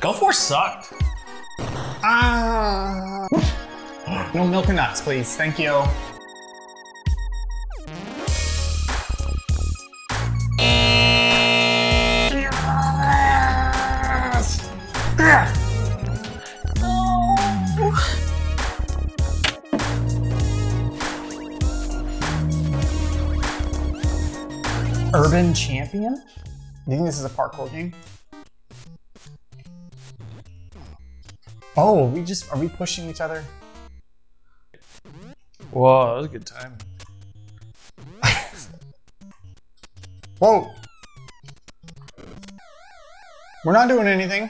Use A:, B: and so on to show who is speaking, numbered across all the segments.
A: Gulf War sucked.
B: Ah. No milk and nuts, please. Thank you. Urban Champion? Do you think this is a parkour game? Oh, we just are we pushing each other?
A: Whoa, that was a good time.
B: Whoa! We're not doing anything.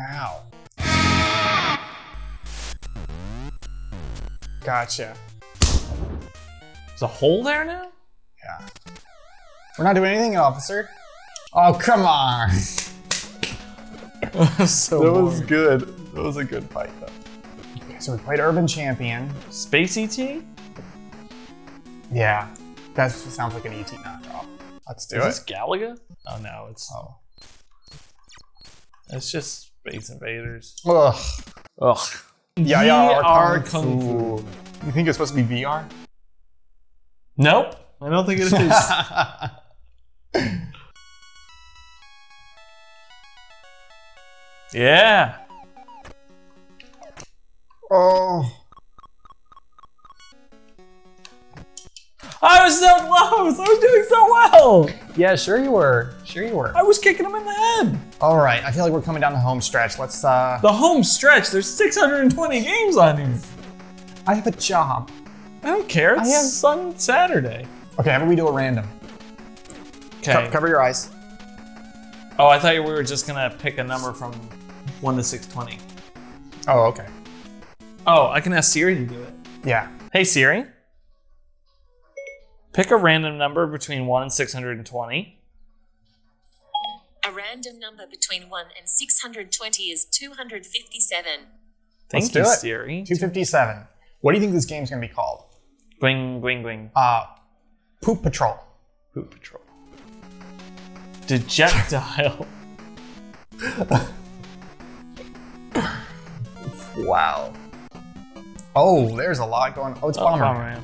B: Ow. Gotcha.
A: There's a hole there now?
B: Yeah. We're not doing anything, officer. Oh, come on.
A: so
B: that was good. That was a good fight, though. Okay, so we played Urban Champion.
A: Space ET?
B: Yeah. That sounds like an ET knockoff. Let's do
A: Is
B: it.
A: this Galaga? Oh no, it's
B: Oh.
A: it's just Space Invaders.
B: Ugh.
A: Ugh.
B: Yeah, yeah.
A: VR Kung Fu.
B: You think it's supposed to be VR?
A: Nope. I don't think it is. yeah.
B: oh.
A: I was so close. I was doing so well.
B: Yeah, sure you were. Sure you were.
A: I was kicking him in the head.
B: All right. I feel like we're coming down the home stretch. Let's, uh.
A: The home stretch. There's 620 games on here.
B: I have a job.
A: I don't care. It's
B: I have-
A: Sun Saturday.
B: Okay, how about we do a random?
A: Okay.
B: Co- cover your eyes.
A: Oh, I thought we were just gonna pick a number from one to 620.
B: Oh, okay.
A: Oh, I can ask Siri to do it.
B: Yeah.
A: Hey Siri. Pick a random number between 1 and 620.
C: A random number between 1 and 620 is 257.
A: Thank
B: Let's
A: you,
B: do it.
A: Siri.
B: 257. What do you think this game's gonna be called?
A: Gwing, gwing, gwing.
B: Uh, Poop Patrol.
A: Poop Patrol. Dejectile.
B: Wow. Oh, there's a lot going. On. Oh, it's
A: Oh,
B: Bomber.
A: Bomberman.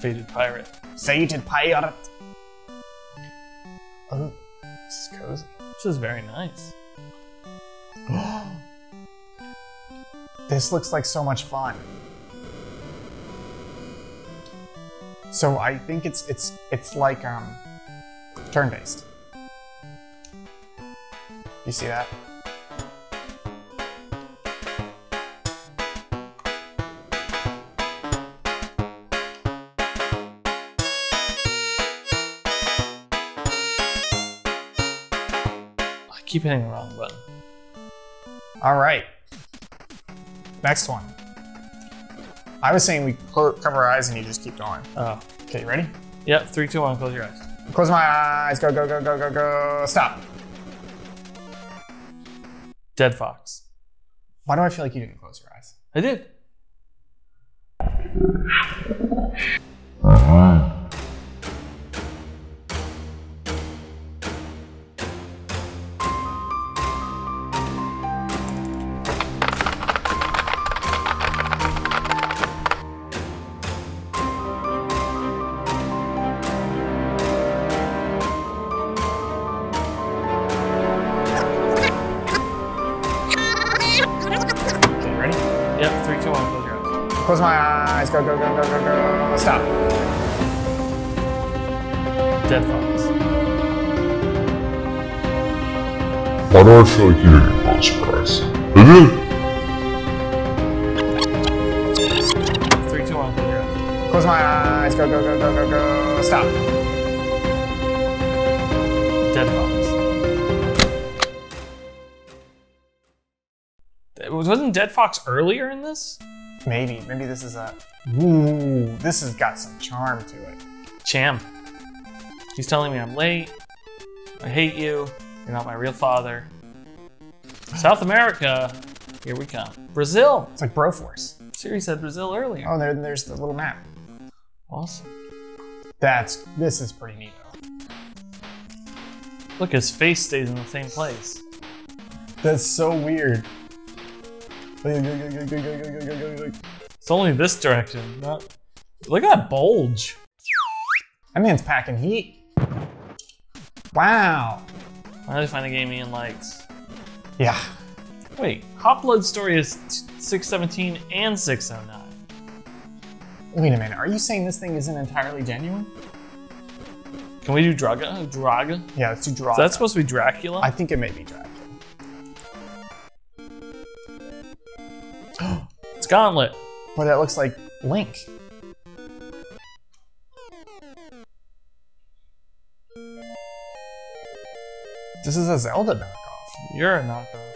A: Faded Pirate.
B: Sated Pirate. Oh, this is cozy.
A: This is very nice.
B: This looks like so much fun. So I think it's it's it's like um turn-based. You see that?
A: I keep hitting the wrong button.
B: All right. Next one. I was saying we cover our eyes and you just keep going.
A: Oh.
B: Okay, ready?
A: Yep, three, two, one, close your eyes.
B: Close my eyes. Go, go, go, go, go, go. Stop.
A: Dead Fox.
B: Why do I feel like you didn't close your eyes?
A: I did.
B: Okay,
A: Two, one, close your eyes.
B: Close my eyes. Go, go, go, go, go, go. Stop.
A: Dead Fox.
D: Why do I feel like you didn't close your eyes? I did.
A: Three, two, one, close your eyes.
B: Close my eyes. Go, go, go, go, go, go. Stop.
A: Dead Fox. Wasn't Dead Fox earlier in this?
B: Maybe. Maybe this is a. Ooh, this has got some charm to it.
A: Champ. He's telling me I'm late. I hate you. You're not my real father. South America. Here we come. Brazil.
B: It's like Broforce.
A: Siri said Brazil earlier.
B: Oh, there, there's the little map.
A: Awesome.
B: That's this is pretty neat. though.
A: Look, his face stays in the same place.
B: That's so weird.
A: It's only this direction. Not... Look at that bulge.
B: That man's packing heat. Wow.
A: I finally find a game Ian likes.
B: Yeah.
A: Wait, Hot Blood Story is 617 and 609.
B: Wait a minute. Are you saying this thing isn't entirely genuine?
A: Can we do Draga? Draga?
B: Yeah, let's do draw.
A: that supposed to be Dracula?
B: I think it may be Dracula.
A: Gauntlet.
B: But that looks like Link. This is a Zelda knockoff.
A: You're a knockoff.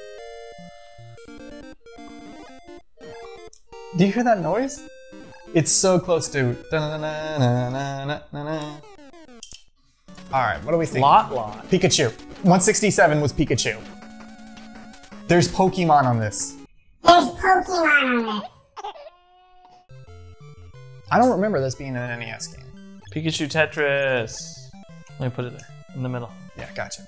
B: Do you hear that noise? It's so close to. Alright, what do we think?
A: Lot Lot.
B: Pikachu. 167 was Pikachu. There's Pokemon on this.
E: There's Pokemon on this.
B: I don't remember this being an NES game.
A: Pikachu Tetris. Let me put it there, in the middle.
B: Yeah, gotcha.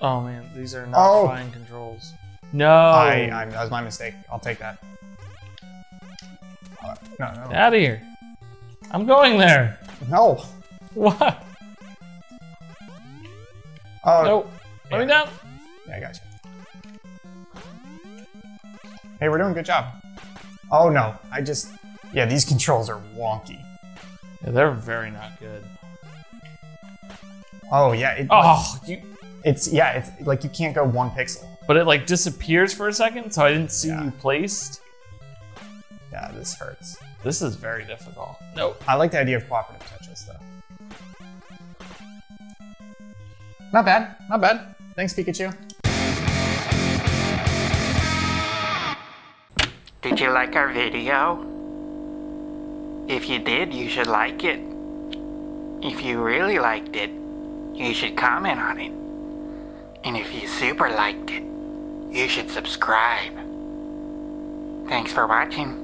A: Oh man, these are not
B: Oh.
A: fine controls. No.
B: I, I, that was my mistake. I'll take that. Uh, no, no.
A: Out of here. I'm going there.
B: No.
A: What?
B: Oh,
A: No. Let me down.
B: Hey, we're doing a good job. Oh no, I just. Yeah, these controls are wonky.
A: Yeah, they're very not good.
B: Oh yeah, it,
A: Oh, you.
B: it's yeah, it's like you can't go one pixel.
A: But it like disappears for a second, so I didn't see
B: Yeah.
A: you placed.
B: Yeah, this hurts.
A: This is very difficult. No.
B: I like the idea of cooperative touches, though. Not bad, not bad. Thanks, Pikachu.
F: Did you like our video? If you did, you should like it. If you really liked it, you should comment on it. And if you super liked it, you should subscribe. Thanks for watching.